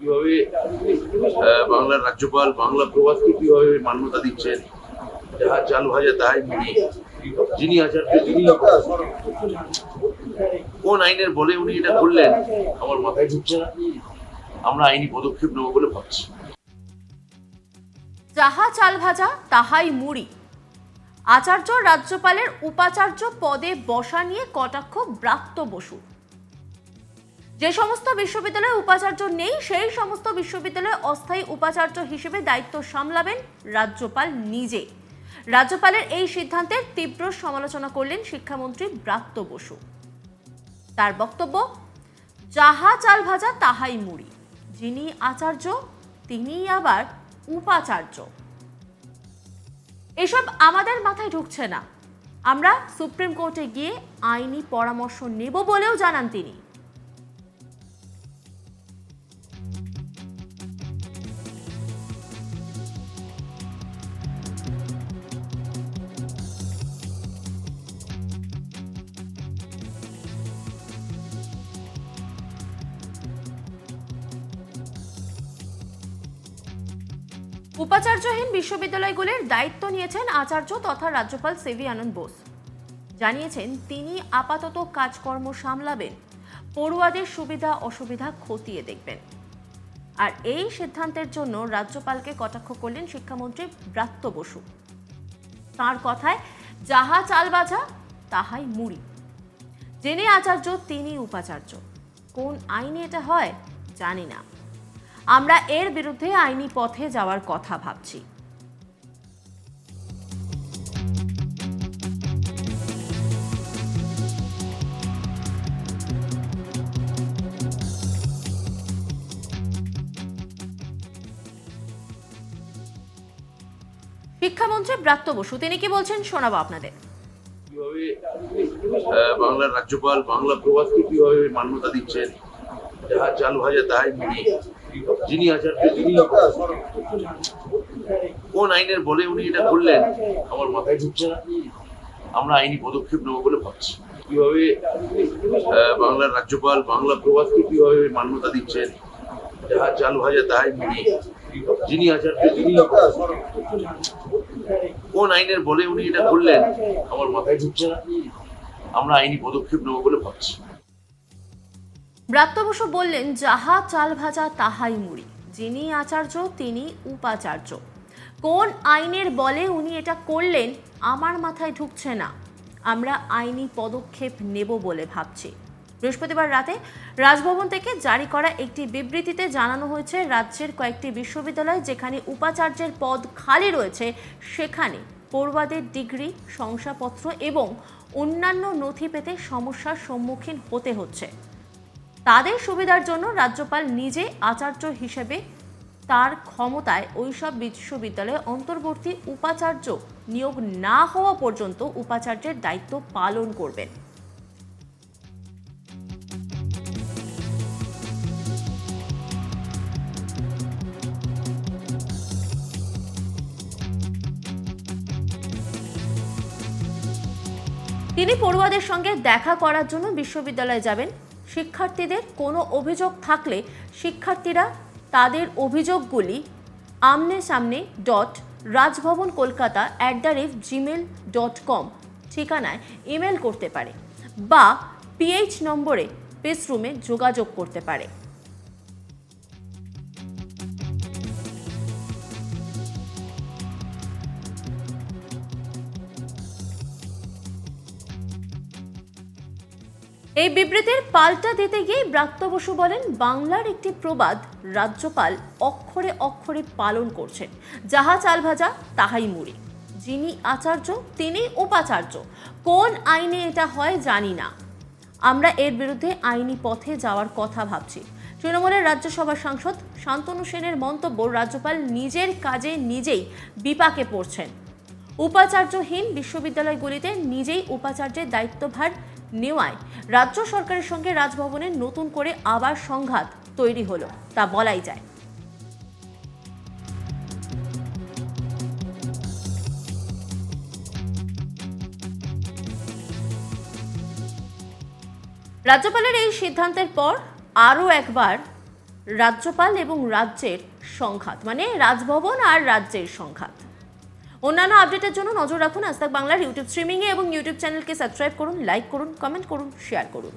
কীভাবে বাংলার রাজ্যপাল বাংলা প্রবাসকে কীভাবে মান্যতা দিচ্ছেন, যাহা চাল ভাজা তাহাই মুড়ি যিনি আচার্য তিনি কোন আইনের বলে উনি এটা করলেন, আমার মাথায় ঢুকছে না। আমরা আইনি পদক্ষেপ নেব বলে ভাবছি। যাহা চাল ভাজা, তাহাই মুড়ি। আচার্য রাজ্যপালের উপাচার্য পদে বসা নিয়ে কটাক্ষ ব্রাত্য বসু। যে সমস্ত বিশ্ববিদ্যালয়ে উপাচার্য নেই, সেই সমস্ত বিশ্ববিদ্যালয়ে অস্থায়ী উপাচার্য হিসেবে দায়িত্ব সামলাবেন রাজ্যপাল নিজে। রাজ্যপালের এই সিদ্ধান্তের তীব্র সমালোচনা করলেন শিক্ষামন্ত্রী ব্রাত্য বসু। তার বক্তব্য, যাহা চাল ভাজা তাহাই মুড়ি। যিনি আচার্য, তিনিই আবার উপাচার্য। এসব আমাদের মাথায় ঢুকছে না। আমরা সুপ্রিম কোর্টে গিয়ে আইনি পরামর্শ নেব বলেও জানান তিনি। উপাচার্যহীন বিশ্ববিদ্যালয়গুলির দায়িত্ব নিয়েছেন আচার্য তথা রাজ্যপাল সেভি আনন্দ বোস। জানিয়েছেন, তিনি আপাতত কাজকর্ম সামলাবেন। পড়ুয়াদের সুবিধা অসুবিধা খতিয়ে দেখবেন। আর এই সিদ্ধান্তের জন্য রাজ্যপালকে কটাক্ষ করলেন শিক্ষামন্ত্রী ব্রাত্য বসু। তার কথায়, যাহা চাল বাজা, তাহাই মুড়ি। জেনে আচার্য, তিনি উপাচার্য। কোন আইনে এটা হয়, জানি না। আমরা এর বিরুদ্ধে আইনি পথে যাওয়ার কথা ভাবছি। শিক্ষামন্ত্রী ব্রাত্য বসু, তিনি কি বলছেন শোনাবো আপনাদের। বাংলার রাজ্যপাল বাংলা প্রবাসকে কীভাবে মান্যতা দিচ্ছেন? যাহা চালু ভাজা তাহাই মুড়ি যিনি আচার্য তিনি কোন আইনের বলে উনি এটা করলেন, আমার মাথায় ঢুকছে না। আমরা আইনি পদক্ষেপ নেব বলে ভাবছি। কীভাবে বাংলার রাজ্যপাল বাংলা প্রবাসকে কীভাবে মান্যতা দিচ্ছেন, যাহা চাল ভাজা তাহাই মুড়ি যিনি আচার্য তিনি কোন আইনের বলে উনি এটা করলেন, আমার মাথায় ঢুকছে না। আমরা আইনি পদক্ষেপ নেব বলে ভাবছি। ব্রাত্য বসু বললেন, যাহা চাল ভাজা, তাহাই মুড়ি। যিনি আচার্য, তিনি উপাচার্য। কোন আইনের বলে উনি এটা করলেন, আমার মাথায় ঢুকছে না। আমরা আইনি পদক্ষেপ নেব বলে ভাবছি। বৃহস্পতিবার রাতে রাজভবন থেকে জারি করা একটি বিবৃতিতে জানানো হয়েছে, রাজ্যের কয়েকটি বিশ্ববিদ্যালয় যেখানে উপাচার্যের পদ খালি রয়েছে, সেখানে পড়ুয়াদের ডিগ্রি, শংসাপত্র এবং অন্যান্য নথি পেতে সমস্যার সম্মুখীন হতে হচ্ছে। তাদের সুবিধার জন্য রাজ্যপাল নিজে আচার্য হিসেবে তার ক্ষমতায় ওইসব বিশ্ববিদ্যালয়ে অন্তর্বর্তী উপাচার্য নিয়োগ না হওয়া পর্যন্ত উপাচার্যের দায়িত্ব পালন করবেন। তিনি পড়ুয়াদের সঙ্গে দেখা করার জন্য বিশ্ববিদ্যালয়ে যাবেন। শিক্ষার্থীদের কোনো অভিযোগ থাকলে শিক্ষার্থীরা তাদের অভিযোগগুলি আমনে সামনে dot Rajbhavan Kolkata at the rate Gmail dot com ঠিকানায় ইমেল করতে পারে বা পিএইচ নম্বরে পেসরুমে যোগাযোগ করতে পারে। এই বিবৃতির পাল্টা দিতে গিয়ে ব্রাত্য বসু বলেন, বাংলার একটি প্রবাদ রাজ্যপাল অক্ষরে অক্ষরে পালন করছেন। যাহা চাল ভাজা, তাহাই মুড়ি। যিনি আচার্য তিনি উপাচার্য। কোন আইনে এটা হয় জানি না। আমরা এর বিরুদ্ধে আইনি পথে যাওয়ার কথা ভাবছি। তৃণমূলের রাজ্যসভার সাংসদ শান্তনু সেনের মন্তব্য রাজ্যপাল নিজের কাজে নিজেই বিপাকে পড়ছেন। উপাচার্যহীন বিশ্ববিদ্যালয়গুলিতে নিজেই উপাচার্যের দায়িত্বভার নেওয়ায় রাজ্য সরকারের সঙ্গে রাজভবনে নতুন করে আবার সংঘাত তৈরি হলো, তা বলাই যায়। রাজ্যপালের এই সিদ্ধান্তের পর আরও একবার রাজ্যপাল এবং রাজ্যের সংঘাত মানে রাজভবন আর রাজ্যের সংঘাত। অন্যান্য আপডেটের জন্য নজর রাখুন আজ বাংলার ইউটিউব স্ট্রিমিংয়ে এবং ইউটিউব চ্যানেলকে সাবস্ক্রাইব করুন, লাইক করুন, কমেন্ট করুন, শেয়ার করুন।